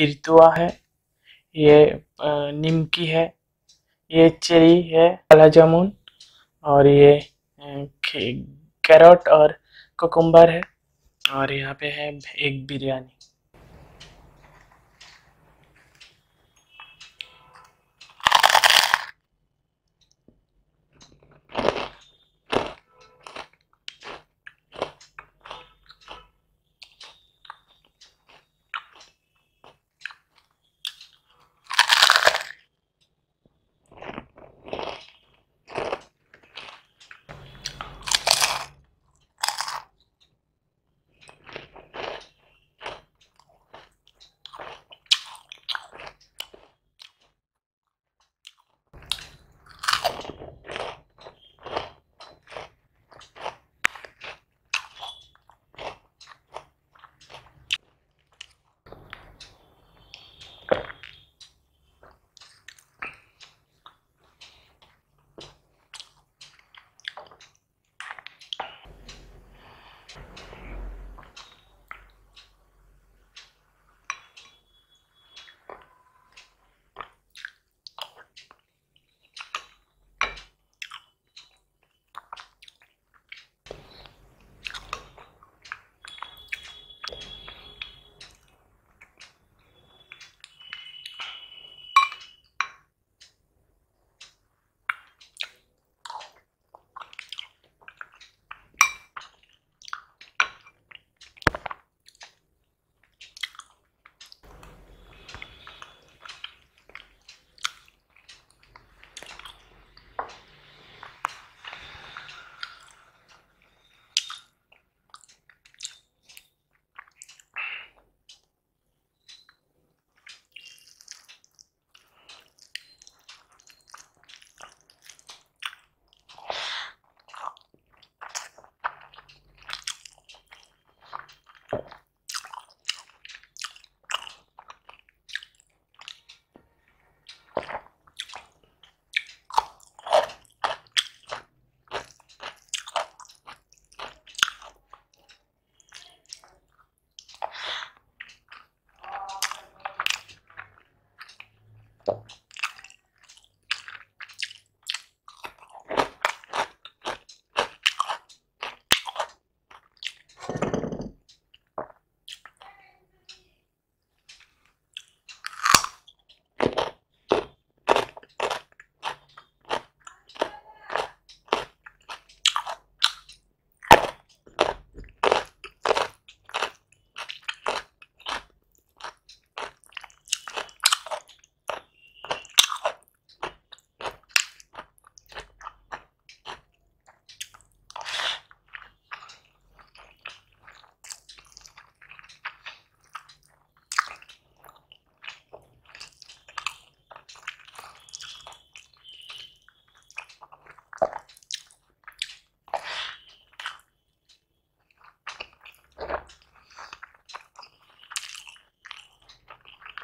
खीरतुआ है, ये निमकी है, ये चेरी है, काला जामुन और ये कैरोट और कोकुम्बर है और यहाँ पे है एक बिरयानी।